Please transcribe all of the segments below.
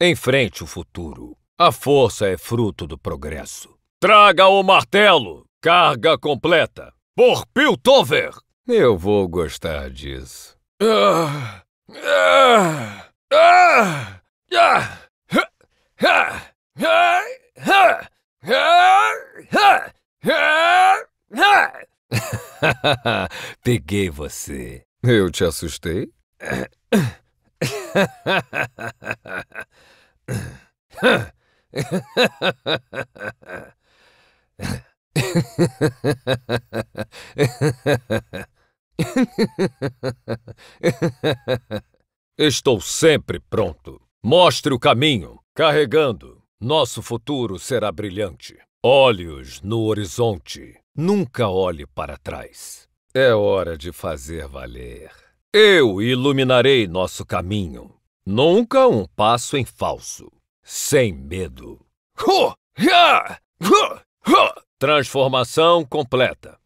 Enfrente o futuro. A força é fruto do progresso. Traga o martelo. Carga completa. Por Piltover. Eu vou gostar disso. Peguei você. Eu te assustei? Estou sempre pronto. Mostre o caminho. Carregando. Nosso futuro será brilhante. Olhos no horizonte. Nunca olhe para trás. É hora de fazer valer. Eu iluminarei nosso caminho. Nunca um passo em falso. Sem medo. Transformação completa.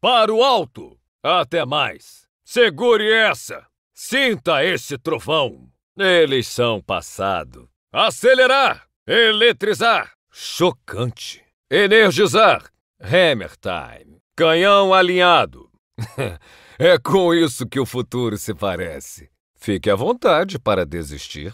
Para o alto! Até mais! Segure essa! Sinta esse trovão! Eles são passado. Acelerar! Eletrizar! Chocante! Energizar! Hammer time! Canhão alinhado! é com isso que o futuro se parece. Fique à vontade para desistir.